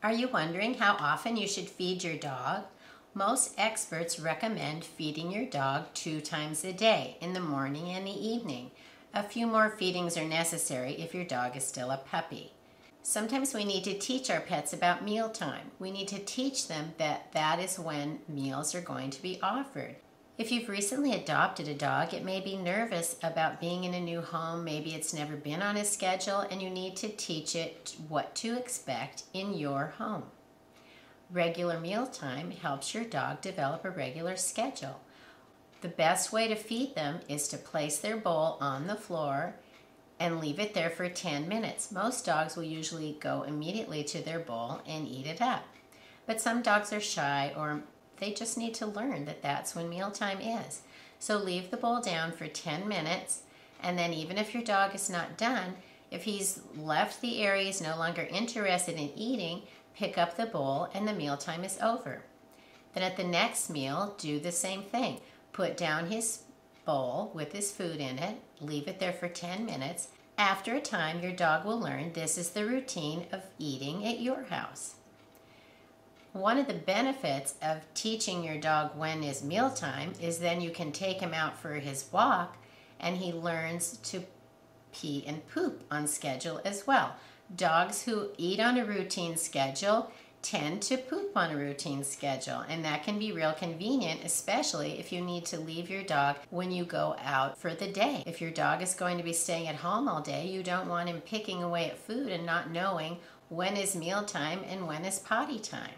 Are you wondering how often you should feed your dog? Most experts recommend feeding your dog two times a day, in the morning and the evening. A few more feedings are necessary if your dog is still a puppy. Sometimes we need to teach our pets about mealtime. We need to teach them that that is when meals are going to be offered. If you've recently adopted a dog, it may be nervous about being in a new home. Maybe it's never been on a schedule, and you need to teach it what to expect in your home. Regular mealtime helps your dog develop a regular schedule. The best way to feed them is to place their bowl on the floor and leave it there for 10 minutes. Most dogs will usually go immediately to their bowl and eat it up. But some dogs are shy or they just need to learn that that's when mealtime is. So leave the bowl down for 10 minutes, and then even if your dog is not done, if he's left the area, he's no longer interested in eating, pick up the bowl and the mealtime is over. Then at the next meal, do the same thing. Put down his bowl with his food in it, leave it there for 10 minutes. After a time, your dog will learn this is the routine of eating at your house. One of the benefits of teaching your dog when is mealtime is then you can take him out for his walk and he learns to pee and poop on schedule as well. Dogs who eat on a routine schedule tend to poop on a routine schedule, and that can be real convenient, especially if you need to leave your dog when you go out for the day. If your dog is going to be staying at home all day, you don't want him picking away at food and not knowing when is mealtime and when is potty time.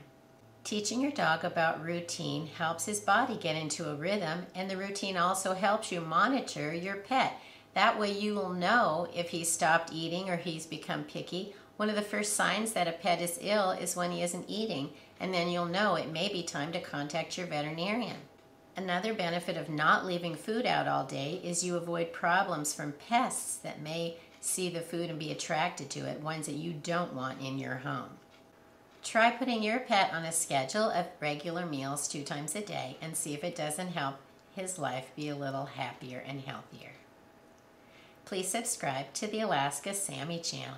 Teaching your dog about routine helps his body get into a rhythm, and the routine also helps you monitor your pet. That way, you will know if he's stopped eating or he's become picky. One of the first signs that a pet is ill is when he isn't eating, and then you'll know it may be time to contact your veterinarian. Another benefit of not leaving food out all day is you avoid problems from pests that may see the food and be attracted to it, ones that you don't want in your home. Try putting your pet on a schedule of regular meals two times a day and see if it doesn't help his life be a little happier and healthier. Please subscribe to the Alaska Sammy channel.